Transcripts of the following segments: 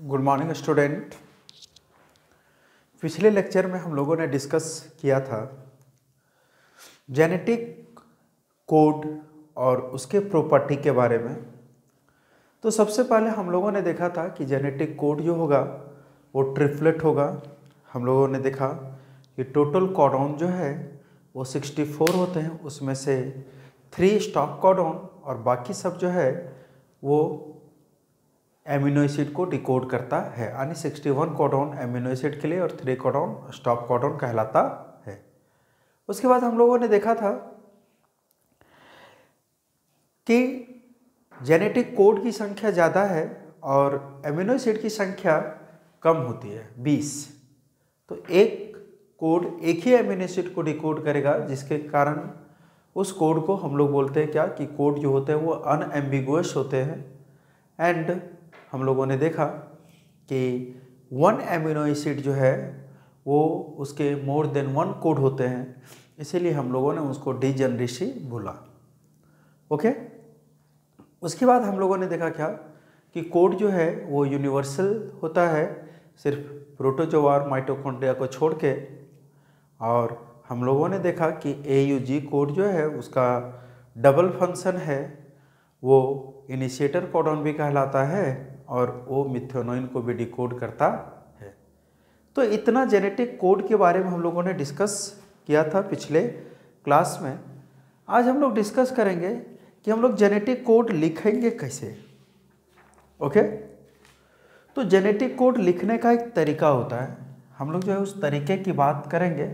Good morning student पिछले lecture में हम लोगों ने डिस्कस किया था जेनेटिक कोड और उसके प्रॉपर्टी के बारे में। तो सबसे पहले हम लोगों ने देखा था कि जेनेटिक कोड जो होगा, वो ट्रिपलेट होगा। हम लोगों ने देखा कि टोटल कॉडॉन जो है, वो 64 होते हैं, उसमें से थ्री स्टॉप कॉडॉन और बाकी सब जो है, वो एमिनो एसिड को डिकोड करता है। यानी 61 कोडॉन एमिनो एसिड के लिए और थ्री कॉडोन स्टॉप कॉडोन कहलाता है। उसके बाद हम लोगों ने देखा था कि जेनेटिक कोड की संख्या ज़्यादा है और एमिनो एसिड की संख्या कम होती है 20 तो एक कोड एक ही एमिनो एसिड को डिकोड करेगा, जिसके कारण उस कोड को हम लोग बोलते हैं क्या? कि कोड जो होते हैं वो अनएम्बिगुअस होते हैं। एंड हम लोगों ने देखा कि वन एमिनो एसिड जो है, वो उसके मोर देन वन कोड होते हैं। इसीलिए हम लोगों ने उसको डिजनरेसी बोला। ओके उसके बाद हम लोगों ने देखा क्या कि कोड जो है, वो यूनिवर्सल होता है, सिर्फ़ प्रोटोजोआर माइटोकॉन्ड्रिया को छोड़ के। और हम लोगों ने देखा कि ए यू जी कोड जो है, उसका डबल फ़ंक्शन है। वो इनिशिएटर कोडॉन भी कहलाता है और वो मिथ्योनोइन को भी डिकोड करता है। तो इतना जेनेटिक कोड के बारे में हम लोगों ने डिस्कस किया था पिछले क्लास में। आज हम लोग डिस्कस करेंगे कि हम लोग जेनेटिक कोड लिखेंगे कैसे। ओके? तो जेनेटिक कोड लिखने का एक तरीका होता है। हम लोग जो है उस तरीके की बात करेंगे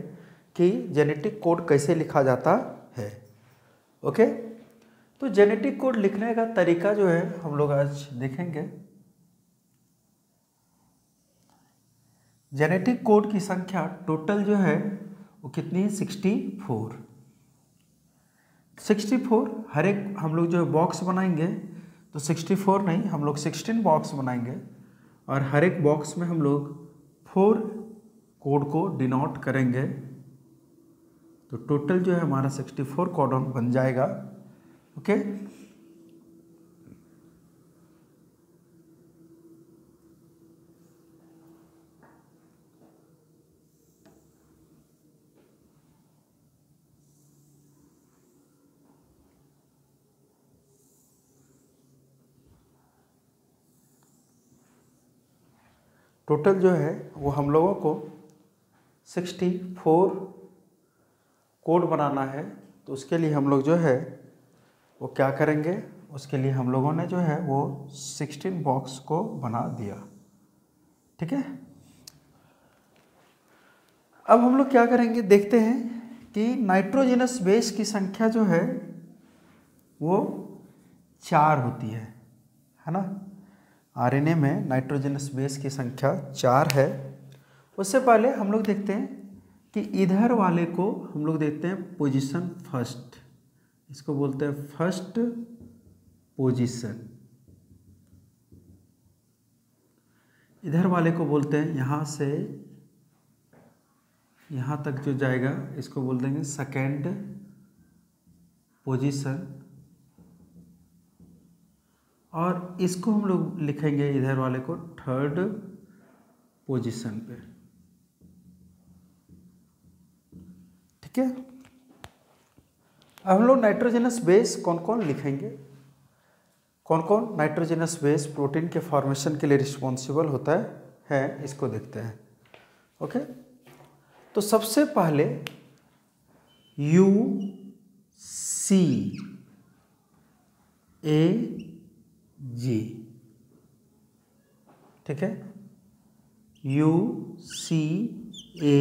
कि जेनेटिक कोड कैसे लिखा जाता है। ओके? तो जेनेटिक कोड लिखने का तरीका जो है हम लोग आज देखेंगे। जेनेटिक कोड की संख्या टोटल जो है, वो कितनी है? सिक्सटी फोर सिक्सटी फोर हर एक हम लोग जो है बॉक्स बनाएँगे तो सिक्सटी फोर नहीं, हम लोग सिक्सटीन बॉक्स बनाएँगे। और हर एक बॉक्स में हम लोग फोर कोड को डिनोट करेंगे। तो टोटल जो है हमारा सिक्सटी फोर कॉडन बन जाएगा। ओके टोटल जो है वो हम लोगों को सिक्सटी फोर कोड बनाना है। तो उसके लिए हम लोग जो है वो क्या करेंगे? उसके लिए हम लोगों ने जो है वो सिक्सटीन बॉक्स को बना दिया। ठीक है? अब हम लोग क्या करेंगे? देखते हैं कि नाइट्रोजनस बेस की संख्या जो है वो चार होती है है ना? आरएनए में नाइट्रोजनस बेस की संख्या चार है। उससे पहले हम लोग देखते हैं कि इधर वाले को हम लोग देखते हैं पोजीशन फ़र्स्ट। इसको बोलते हैं फ़र्स्ट पोजीशन। इधर वाले को बोलते हैं यहाँ से, यहाँ तक जो जाएगा, इसको बोल देंगे सेकेंड पोजीशन। और इसको हम लोग लिखेंगे इधर वाले को थर्ड पोजीशन पे। ठीक है? अब हम लोग नाइट्रोजनस बेस कौन कौन लिखेंगे? कौन कौन? नाइट्रोजनस बेस प्रोटीन के फॉर्मेशन के लिए रिस्पॉन्सिबल होता है है, इसको देखते हैं। ओके तो सबसे पहले यू सी ए जी। ठीक है? यू सी ए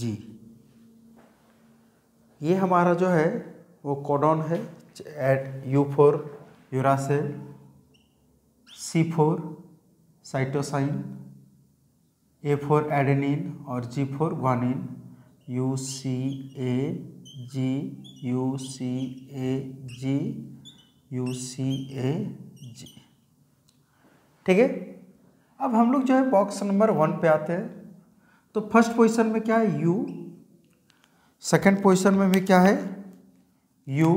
जी ये हमारा जो है, वो कोडॉन है at U for uracil C for cytosine A for adenine और G for guanine U C A G U C A G U C A ठीक है? अब हम लोग जो है बॉक्स नंबर वन पे आते हैं। तो फ़र्स्ट पोजीशन में क्या है? यू सेकेंड पोजीशन में भी क्या है? यू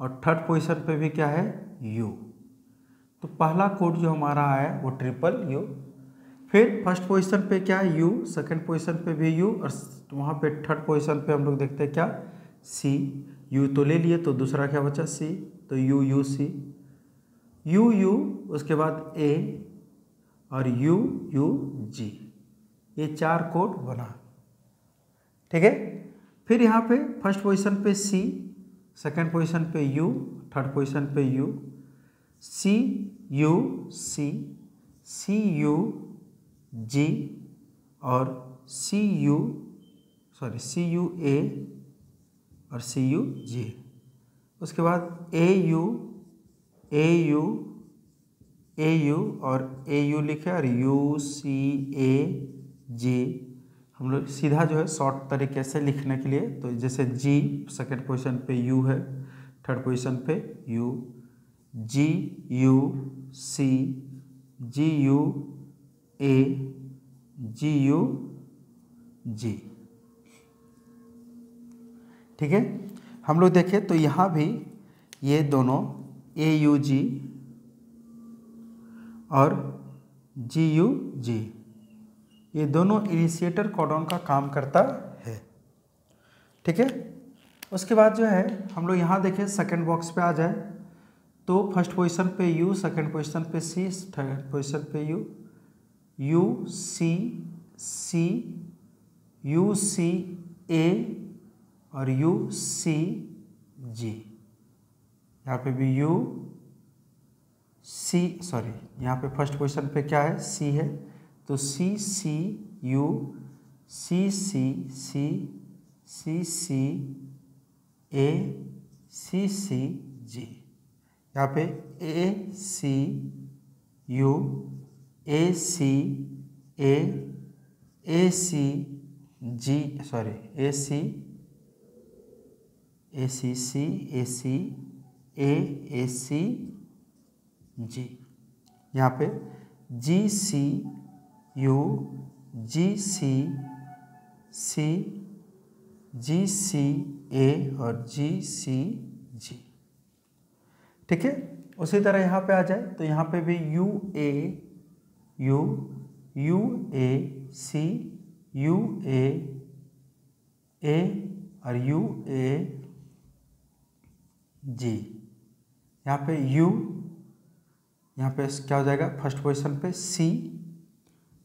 और थर्ड पोजीशन पे भी क्या है? यू तो पहला कोड जो हमारा आया वो ट्रिपल यू फिर फ़र्स्ट पोजीशन पे क्या है? यू सेकंड पोजीशन पे भी यू और वहाँ पे थर्ड पोजीशन पे हम लोग देखते हैं क्या? सी यू तो ले लिए तो दूसरा क्या बचा? सी तो U U C U U, उसके बाद ए और यू यू, जी। ये चार कोड बना। ठीक है? फिर यहाँ पे फ़र्स्ट पोजीशन पे सी, सेकंड पोजीशन पे यू, थर्ड पोजीशन पे U, C U, C C, U, G और C, U, sorry, C, U, A और सी, यू, जी। उसके बाद A, U A U A U और ए यू लिखे और यू सी ए जी हम लोग सीधा जो है शॉर्ट तरीके से लिखने के लिए तो जैसे जी सेकेंड पोजिशन पे यू है थर्ड पोजिशन पे U G U C G U A G U G ठीक है? हम लोग देखें तो यहाँ भी ये दोनों ए यू जी और जी यू जी ये दोनों इनिशिएटर कोडॉन का काम करता है। ठीक है? उसके बाद जो है, हम लोग यहाँ देखें सेकंड बॉक्स पे आ जाए। तो फ़र्स्ट पोजीशन पे यू सेकंड पोजीशन पे सी थर्ड पोजीशन पे U U C C U C A और यू सी जी यहाँ पे भी यू सी सॉरी यहाँ पे फ़र्स्ट क्वेश्चन पे क्या है? सी है। तो सी सी यू सी सी सी सी सी ए सी सी जी यहाँ पे ए C U A C A A C ji sorry A C A C C A C A A C G यहाँ पे जी C U G C C ji C A और जी सी जी ठीक है? उसी तरह यहाँ पे आ जाए तो यहाँ पे भी U A U U A C U A A और यू ए जी यहाँ पे यू यहाँ पे क्या हो जाएगा? फ़र्स्ट पोजीशन पे सी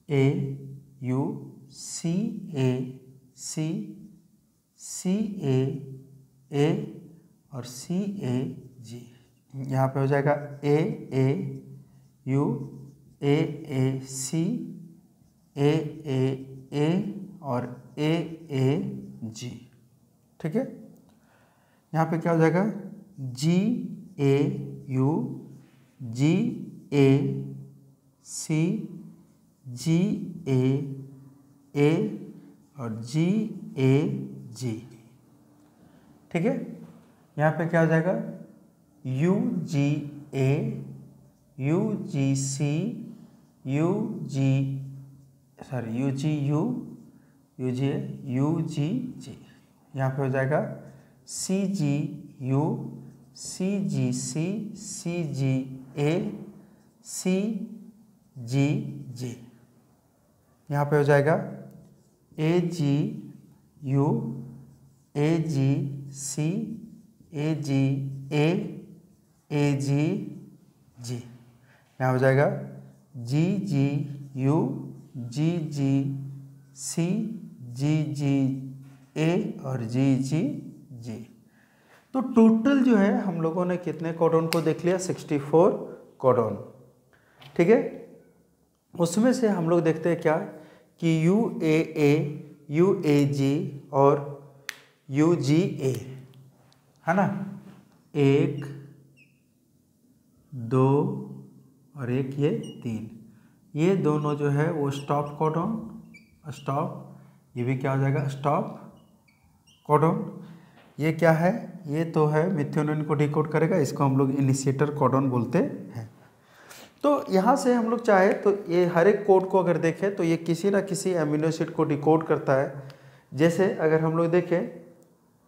ए you C A C C A A और सी ए जी यहाँ पे हो जाएगा ए ए U A A C A A A और ए ए जी ठीक है? यहाँ पे क्या हो जाएगा? जी A U G A C ji A A और जी ए जी ठीक है? यहाँ पे क्या हो जाएगा? U G A U G C U G sorry U G U U G A U G G यहाँ पे हो जाएगा सी जी यू सी जी सी सी जी ए सी जी जी यहाँ पे हो जाएगा ए G U A ji C A ji A A ji G यहाँ हो जाएगा जी जी यू जी जी सी जी जी ए और जी जी जी तो टोटल जो है, हम लोगों ने कितने कॉडोन को देख लिया? 64 कॉडोन ठीक है? उसमें से हम लोग देखते हैं क्या? कि you A A U A जी और यू जी ए है ना? एक, दो और एक ये तीन। ये दोनों जो है, वो स्टॉप कॉडोन स्टॉप ये भी क्या हो जाएगा? स्टॉप कॉडोन ये क्या है? ये तो है मिथ्योनिन को डिकोड करेगा, इसको हम लोग इनिशिएटर कोडोन बोलते हैं। तो यहाँ से हम लोग चाहे तो ये हर एक कोड को अगर देखें तो ये किसी ना किसी एमिनो को डिकोड करता है। जैसे अगर हम लोग देखें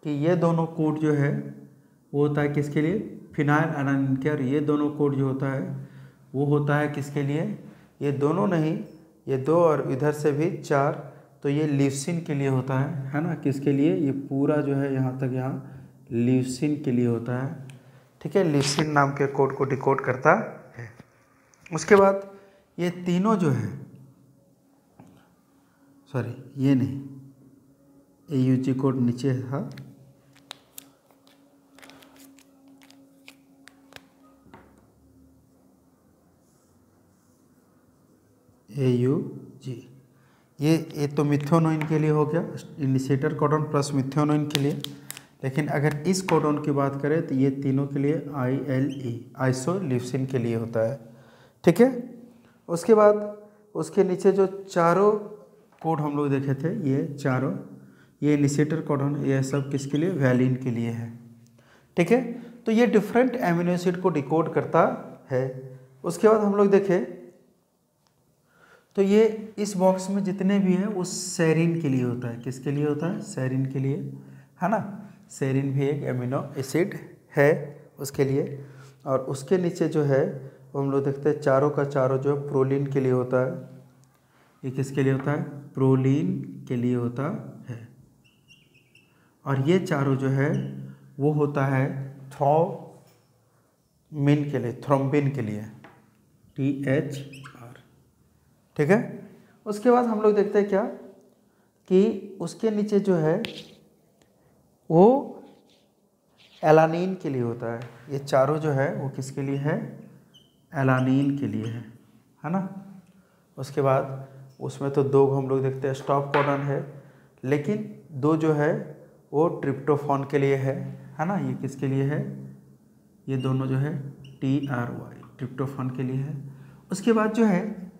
कि ये दोनों कोड जो है, वो होता है किसके लिए? फिनाइल अनाइन के। और ये दोनों कोड जो होता है, वो होता है किसके लिए? ये दोनों नहीं, ये दो और इधर से भी चार तो ये लिवसिन के लिए होता है है ना? किसके लिए? ये पूरा जो है यहाँ तक यहाँ लिवसिन के लिए होता है। ठीक है, लिवसिन नाम के कोड को डिकोड करता है। उसके बाद ये तीनों जो है, सॉरी, ये नहीं ए यू जी कोड नीचे था ए यू जी ये ये तो मिथ्योनोइन के लिए हो गया, इनिशिएटर कोडोन प्लस मिथ्योनोइन के लिए। लेकिन अगर इस कोडोन की बात करें तो ये तीनों के लिए आई एल ई आइसोलिप्सिन के लिए होता है। ठीक है? उसके बाद, उसके नीचे जो चारों कोड हम लोग देखे थे, ये चारों, ये इनिशिएटर कोडोन ये सब किसके लिए? वैलिन के लिए है। ठीक है? तो ये डिफरेंट एमिनो एसिड को डिकोड करता है। उसके बाद हम लोग देखें तो ये इस बॉक्स में जितने भी हैं, वो सेरिन के लिए होता है। किसके लिए होता है? सैरिन के लिए। है ना? सेरिन भी एक एमिनो एसिड है उसके लिए। और उसके नीचे जो है, वो हम लोग देखते हैं चारों का चारों जो है प्रोलिन के लिए होता है। ये किसके लिए होता है? प्रोलिन के लिए होता है। और ये चारों जो है, वो होता है थ्रोमिन के लिए थ्रोम्बिन के लिए। टी एच आर ठीक है? उसके बाद हम लोग देखते हैं क्या? कि उसके नीचे जो है वो एलानीन के लिए होता है। ये चारों जो है, वो किसके लिए है? एलानीन के लिए है है ना? उसके बाद उसमें तो दो हम लोग देखते हैं, स्टॉप कॉर्डन है, लेकिन दो जो है, वो ट्रिप्टोफॉन के लिए है है ना? ये किसके लिए है? ये दोनों जो है, टी आर वाई, ट्रिप्टोफॉन के लिए है। उसके बाद जो है,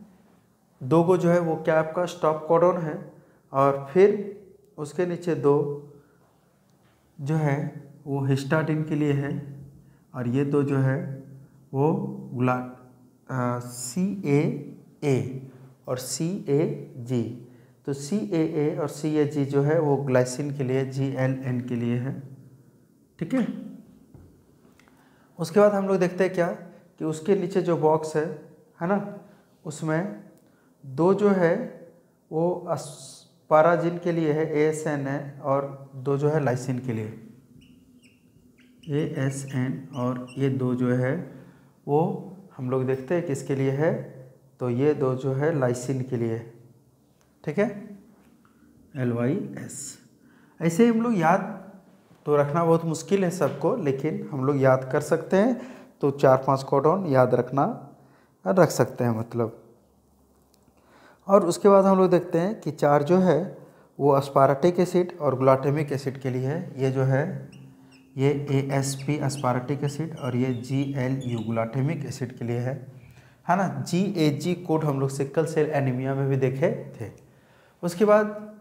दो गो जो है, वो क्या आपका स्टॉप कोडोन है, और फिर उसके नीचे दो जो है, वो हिस्टाटिन के लिए है और ये दो जो है, वो गुला सी ए ए और सी ए जी तो सी ए ए और सी ए जी जो है, वो ग्लाइसिन के लिए जी एल एन के लिए है। ठीक है? उसके बाद हम लोग देखते हैं क्या, कि उसके नीचे जो बॉक्स है है ना, उसमें दो जो है, वो पाराजिन के लिए है ए एस एन है और दो जो है लाइसिन के लिए। ए एस एन और ये दो जो है, वो हम लोग देखते हैं किसके लिए है तो ये दो जो है लाइसिन के लिए ठीक है? एल वाई एस ऐसे ही हम लोग याद तो रखना बहुत मुश्किल है सबको, लेकिन हम लोग याद कर सकते हैं तो चार पाँच कोडॉन याद रखना रख सकते हैं मतलब। और उसके बाद हम लोग देखते हैं कि चार जो है, वो अस्पारटिक एसिड और ग्लाटेमिक एसिड के लिए है। ये जो है, ये A S P aspartic acid और ये G L U glutamic acid के लिए है। है ना जी ए जी कोड हम लोग सिक्कल सेल एनीमिया में भी देखे थे। उसके बाद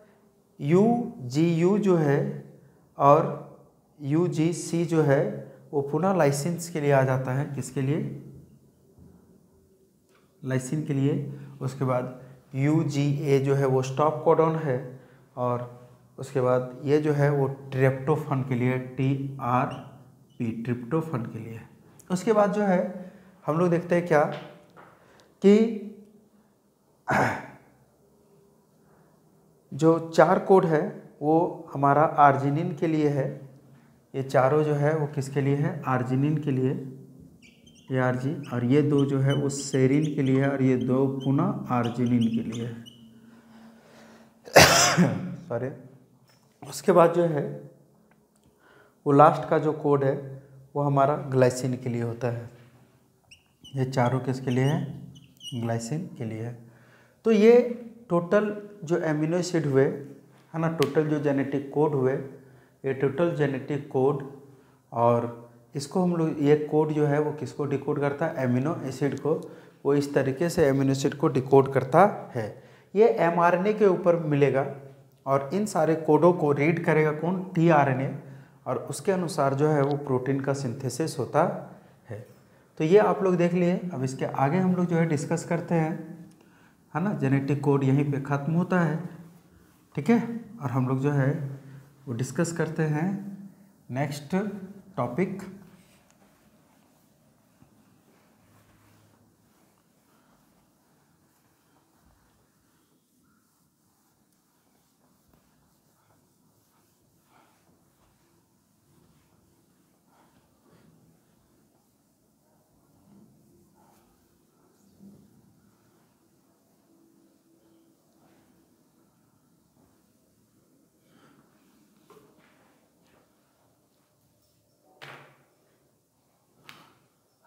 यू जी यू जो है और यू जी सी जो है, वो पुनः लाइसेंस के लिए आ जाता है। किसके लिए? लाइसिन के लिए। उसके बाद यू जी ए जो है वो स्टॉप कोडॉन है और उसके बाद ये जो है वो ट्रिप्टोफन के लिए टी आर पी ट्रिप्टोफन के लिए। उसके बाद जो है, हम लोग देखते हैं क्या? कि जो चार कोड है, वो हमारा आर्जिनिन के लिए है। ये चारों जो है, वो किसके लिए है? आर्जिनिन के लिए। आर जी, और ये दो जो है वो सेरिन के लिए है और ये दो पुनः आर्जिनिन के लिए है। सॉरी उसके बाद जो है, वो लास्ट का जो कोड है, वो हमारा ग्लाइसिन के लिए होता है। ये चारों किसके लिए है? ग्लाइसिन के लिए है। तो ये टोटल जो एमिनो एसिड हुए, है ना टोटल जो जेनेटिक कोड हुए, ये टोटल जेनेटिक कोड और इसको हम लोग, ये कोड जो है वो किसको डिकोड करता है? एमिनो एसिड को। वो इस तरीके से एमिनो एसिड को डिकोड करता है। ये एमआरएनए के ऊपर मिलेगा और इन सारे कोडों को रीड करेगा कौन? टीआरएनए और उसके अनुसार जो है वो प्रोटीन का सिंथेसिस होता है। तो ये आप लोग देख लिए। अब इसके आगे हम लोग जो है डिस्कस करते हैं। है ना? जेनेटिक कोड यहीं पे ख़त्म होता है। ठीक है? और हम लोग जो है वो डिस्कस करते हैं। नेक्स्ट टॉपिक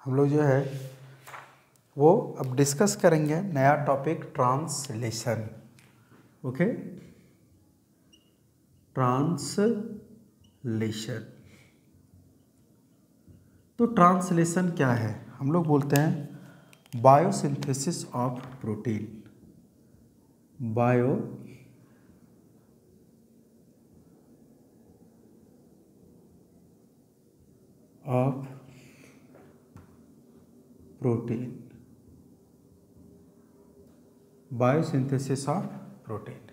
हम लोग जो है, वो अब डिस्कस करेंगे नया टॉपिक ट्रांसलेशन ओके ट्रांसलेशन तो ट्रांसलेशन क्या है? हम लोग बोलते हैं biosynthesis of protein bio of protein. Biosynthesis of protein.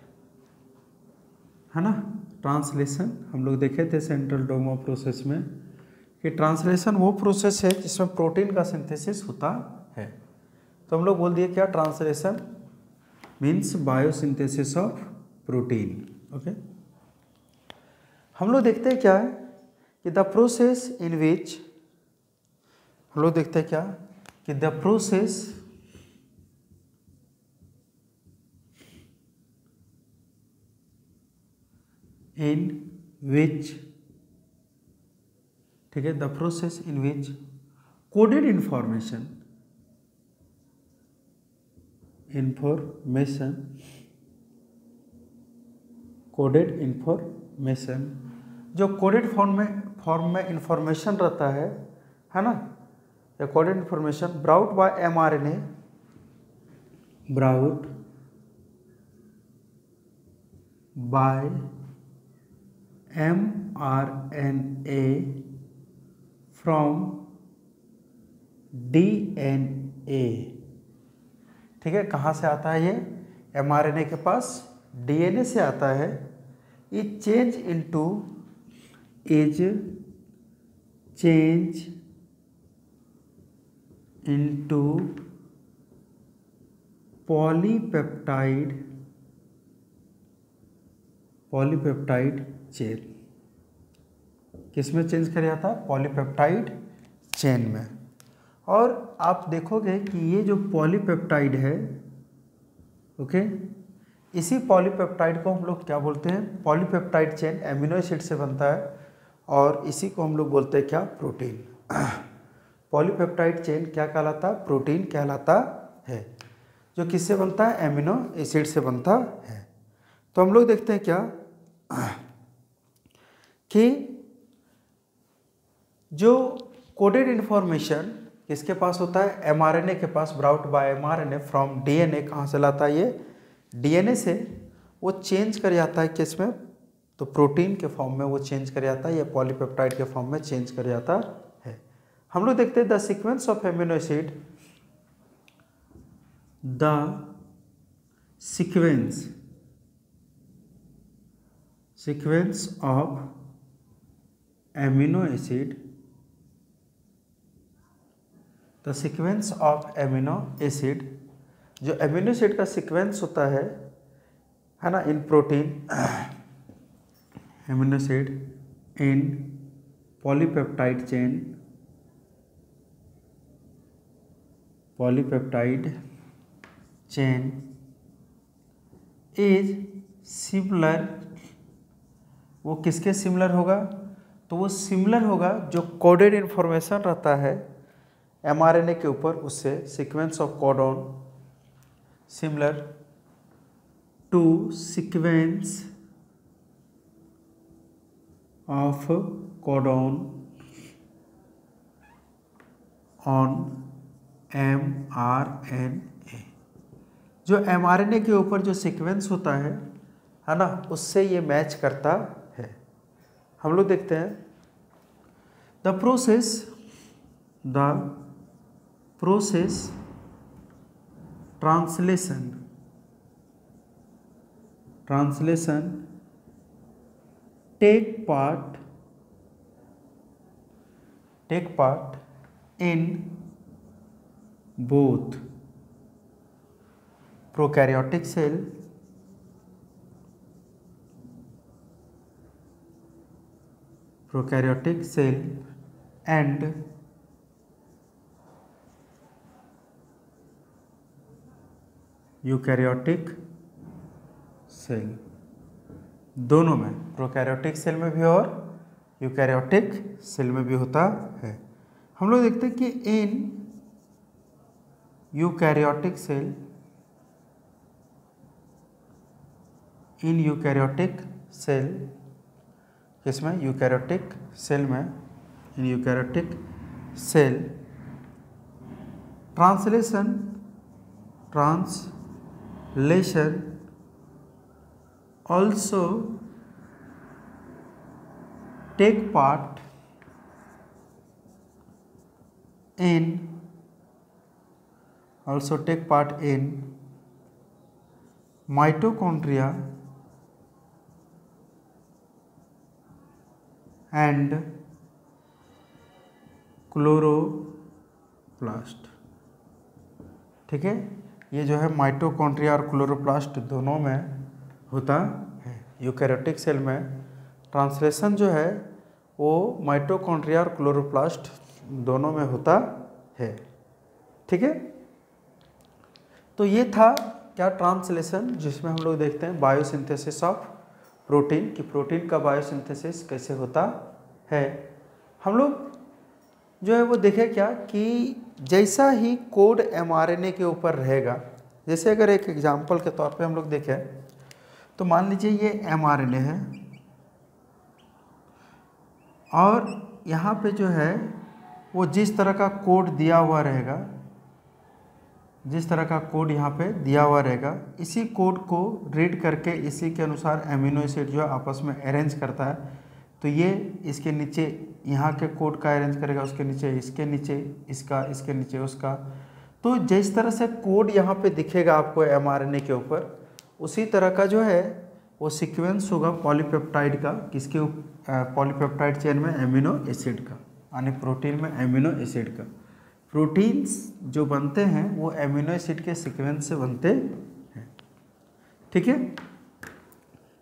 है ना? ट्रांसलेशन, हम लोग देखे थे सेंट्रल डोमा प्रोसेस में कि ट्रांसलेशन वो प्रोसेस है जिसमें प्रोटीन का सिंथेसिस होता है। तो हम लोग बोल दिए क्या translation? Means biosynthesis of protein. Okay? हम लोग देखते हैं क्या है कि द प्रोसेस इन विच, हम लोग देखते हैं क्या? कि द प्रोसेस इन विच ठीक है the process in which coded information information coded information जो कोडेड फॉर्म में फॉर्म में इंफॉर्मेशन रहता है है ना? या coded information brought by M R N A brought by M R N A from D N A ठीक है कहाँ से आता है ये? एम आर एन ए के पास डी एन ए से आता है। ये change into is change into polypeptide polypeptide chain किसमें चेंज कर जाता है पॉलीपेप्टाइड चेन में। और आप देखोगे कि ये जो पॉलीपेप्टाइड है ओके इसी पॉलीपेप्टाइड को हम लोग क्या बोलते हैं? पॉलीपेप्टाइड चेन एमिनो एसिड से बनता है और इसी को हम लोग बोलते हैं क्या? प्रोटीन पॉलीपेप्टाइड चेन क्या कहलाता? है प्रोटीन कहलाता है, जो किससे बनता है? एमिनो एसिड से बनता है। तो हम लोग देखते हैं क्या? कि जो कोडेड इन्फॉर्मेशन किसके पास होता है? एमआरएनए के पास, brought by mRNA from DNA कहाँ से लाता है ये? डीएनए से वो चेंज कर जाता है किसमें? तो प्रोटीन के फॉर्म में वो चेंज कर जाता है, या पॉलीपेप्टाइड के फॉर्म में चेंज कर जाता हम लोग देखते हैं the sequence of amino acid the sequence sequence of amino acid the sequence of amino acid जो एमिनो एसिड का सीक्वेंस होता है है ना in protein amino acid in polypeptide chain polypeptide chain is similar वो किसके सिमिलर होगा? तो वो सिमिलर होगा जो कोडेड इन्फॉर्मेशन रहता है एमआरएनए के ऊपर, उससे sequence of codon similar to sequence of codon on M R N A जो एम आर एन ए के ऊपर जो सीक्वेंस होता है है ना, उससे ये मैच करता है। हम लोग देखते हैं। The process the process translation translation take part take part in both. Prokaryotic cell prokaryotic cell and eukaryotic cell दोनों में प्रोकैरियोटिक सेल में भी और यूकैरियोटिक सेल में भी होता है। हम लोग देखते हैं कि in eukaryotic cell in eukaryotic cell किसमें यूकैरियोटिक सेल में in eukaryotic cell translation translation also take part in also take part in mitochondria and chloroplast ठीक है? ये जो है माइटोकॉन्ड्रिया और क्लोरोप्लास्ट दोनों में होता है। यूकैरियोटिक सेल में ट्रांसलेशन जो है, वो माइटोकॉन्ड्रिया और क्लोरोप्लास्ट दोनों में होता है। ठीक है? तो ये था क्या ट्रांसलेशन, जिसमें हम लोग देखते हैं बायोसिंथेसिस ऑफ़ प्रोटीन, कि प्रोटीन का बायोसिंथेसिस कैसे होता है। हम लोग जो है वो देखें क्या, कि जैसा ही कोड एमआरएनए के ऊपर रहेगा, जैसे अगर एक एग्जांपल के तौर पे हम लोग देखें तो मान लीजिए ये एमआरएनए है, और यहाँ पे जो है वो जिस तरह का कोड दिया हुआ रहेगा जिस तरह का कोड यहाँ पे दिया हुआ रहेगा, इसी कोड को रीड करके इसी के अनुसार एमिनो एसिड जो है आपस में अरेंज करता है। तो ये इसके नीचे, यहाँ के कोड का अरेंज करेगा, उसके नीचे, इसके नीचे, इसका, इसके नीचे, उसका। तो जिस तरह से कोड यहाँ पे दिखेगा आपको एमआरएनए के ऊपर, उसी तरह का जो है, वो सीक्वेंस होगा पॉलीपेप्टाइड का, किसके पॉलीपेप्टाइड चेन में एमिनो एसिड का, यानी प्रोटीन में एमिनो एसिड का। प्रोटीन्स जो बनते हैं, वो एमिनो एसिड के सीक्वेंस से बनते हैं। ठीक है?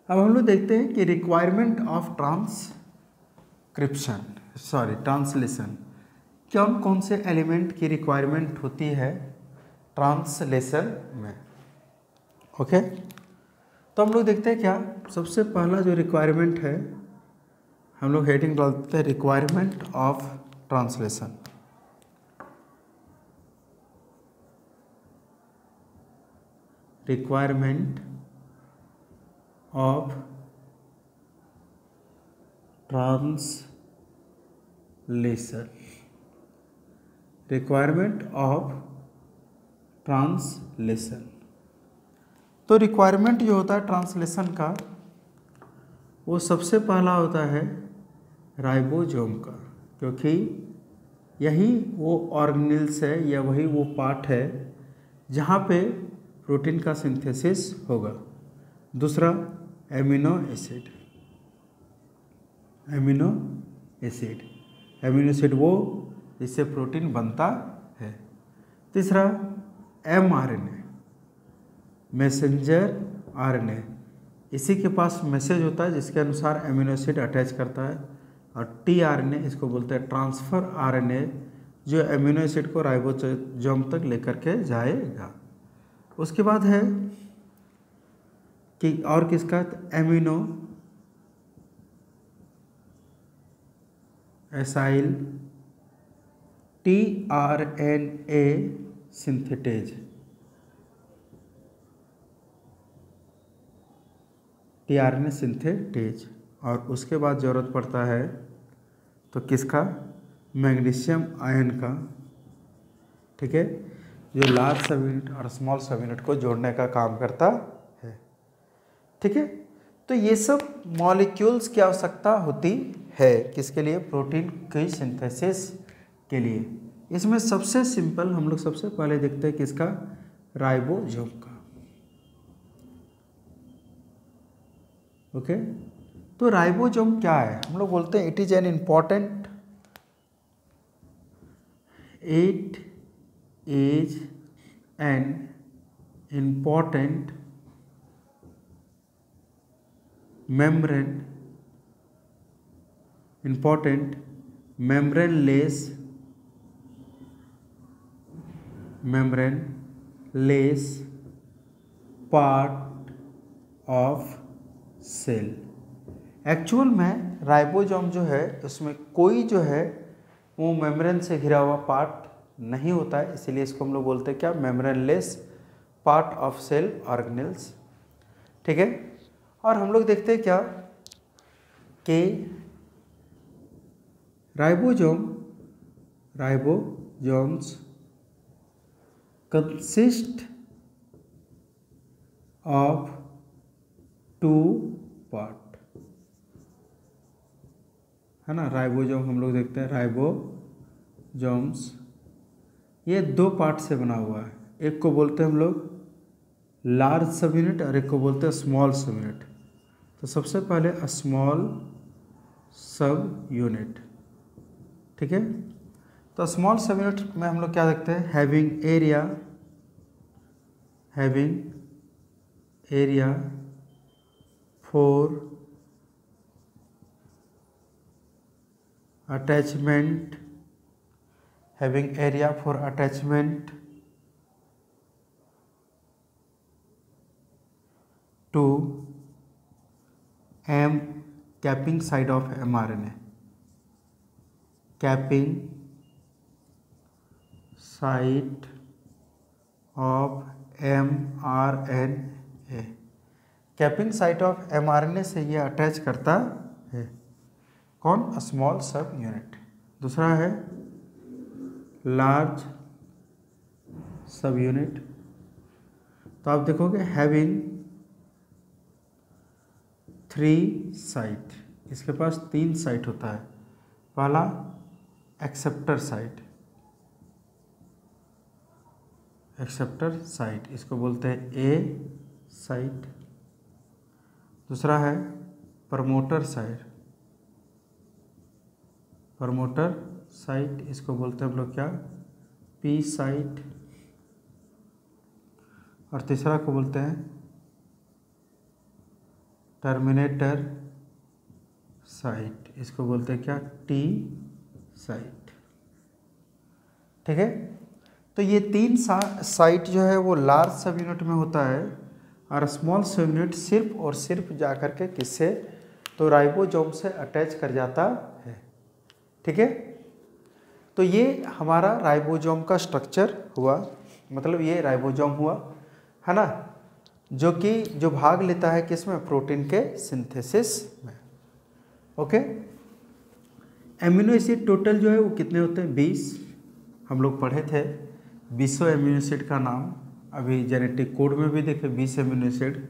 अब हम लोग देखते हैं कि requirement of transcription sorry translation कौन कौन से एलिमेंट की रिक्वायरमेंट होती है ट्रांसलेशन में? ओके तो हम लोग देखते हैं क्या? सबसे पहला जो रिक्वायरमेंट है, हम लोग हेडिंग डालते हैं requirement of translation requirement of translation requirement of translation तो रिक्वायरमेंट जो होता है ट्रांसलेशन का, वो सबसे पहला होता है राइबोजोम का, क्योंकि यही वो ऑर्गेनिल्स है या वही वो पार्ट है जहाँ पे प्रोटीन का सिंथेसिस होगा। दूसरा, amino acid. Amino acid. Amino acid वो, इससे प्रोटीन बनता है। तीसरा M R N A messenger RNA इसी के पास मैसेज होता है, जिसके अनुसार एमिनो एसिड अटैच करता है। और टी आरएनए इसको बोलते हैं ट्रांसफ़र आरएनए जो एमिनो एसिड को राइबोसोम तक लेकर के जाएगा। उसके बाद है कि और किसका? Aminoacyl T R N A synthetase. T R N A synthetase. और उसके बाद ज़रूरत पड़ता है तो किसका? मैग्नीशियम आयन का। ठीक है? जो लार्ज सब यूनिट और स्मॉल सब यूनिट को जोड़ने का काम करता है। ठीक है? तो ये सब मॉलिक्यूल्स की आवश्यकता होती है। किसके लिए? प्रोटीन की सिंथेसिस के लिए। इसमें सबसे सिंपल हम लोग सबसे पहले देखते हैं किसका? राइबोजोम का। ओके तो राइबोजोम क्या है? हम लोग बोलते हैं it is an important it is an important membrane important membraneless membraneless part of cell actual में राइबोजोम जो है, उसमें कोई जो है, वो मेम्ब्रेन से घिरा हुआ पार्ट नहीं होता है, इसीलिए इसको हम लोग बोलते हैं क्या? Membraneless part of cell organelles ठीक है? और हम लोग देखते हैं क्या? कि ribosome ribosomes consist of two part है ना? राइबोजोम हम लोग देखते हैं राइबोजोम्स ये दो पार्ट से बना हुआ है। एक को बोलते हैं हम लोग लार्ज सब यूनिट और एक को बोलते हैं स्मॉल सब यूनिट तो सबसे पहले स्मॉल सब यूनिट ठीक है? तो स्मॉल सब यूनिट में हम लोग क्या देखते हैं? Having area having area for attachment having area for attachment to M, capping site of mRNA. Capping site of mRNA. Capping site of mRNA से ये अटैच करता है कौन स्मॉल सब यूनिट दूसरा है लार्ज सब यूनिट तो आप देखोगे हैविंग थ्री साइट इसके पास तीन साइट होता है। पहला एक्सेप्टर साइट एक्सेप्टर साइट इसको बोलते हैं ए साइट दूसरा है प्रमोटर साइट प्रमोटर साइट, इसको बोलते हैं हम लोग क्या? P site. और तीसरा को बोलते हैं टर्मिनेटर साइट, इसको बोलते हैं क्या? T site. ठीक है? तो ये तीन साइट जो है वो लार्ज सब यूनिट में होता है और स्मॉल सब यूनिट सिर्फ़ और सिर्फ़ जा कर के किससे? तो राइबोजोम से अटैच कर जाता है। ठीक है? तो ये हमारा राइबोजोम का स्ट्रक्चर हुआ मतलब ये राइबोजोम हुआ, है ना? जो कि, जो भाग लेता है किसमें? प्रोटीन के सिंथेसिस में। ओके एम्यूनो एसिड टोटल जो है वो कितने होते हैं? बीस। हम लोग पढ़े थे। बीसों एमिनो एसिड का नाम। अभी जेनेटिक कोड में भी देखे, बीस एमिनो एसिड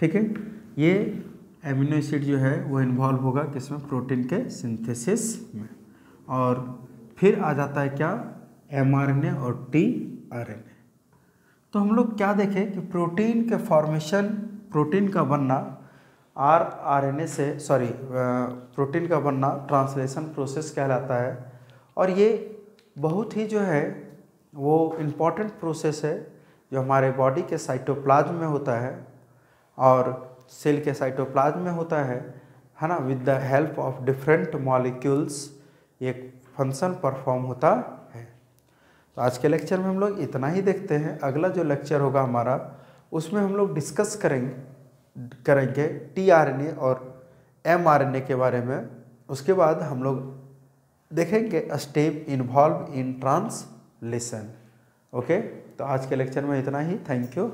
ठीक है? ये एम्यूनो एसिड जो है, वो इन्वॉल्व होगा किसमें? प्रोटीन के सिंथेसिस में। और फिर आ जाता है क्या? एमआरएनए और टी आरएनए तो हम लोग क्या देखें कि प्रोटीन के फॉर्मेशन प्रोटीन का बनना आर आर एन ए से सॉरी प्रोटीन का बनना ट्रांसलेशन प्रोसेस कहलाता है। और ये बहुत ही जो है, वो इंपॉर्टेंट प्रोसेस है जो हमारे बॉडी के साइटोप्लाज्म में होता है और सेल के साइटोप्लाज्म में होता है है ना? With the help of different molecules एक फ़ंक्शन परफॉर्म होता है। तो आज के लेक्चर में हम लोग इतना ही देखते हैं। अगला जो लेक्चर होगा हमारा, उसमें हम लोग डिस्कस करेंगे करेंगे टीआरएनए और एमआरएनए के बारे में। उसके बाद हम लोग देखेंगे step involve in translation okay तो आज के लेक्चर में इतना ही। Thank you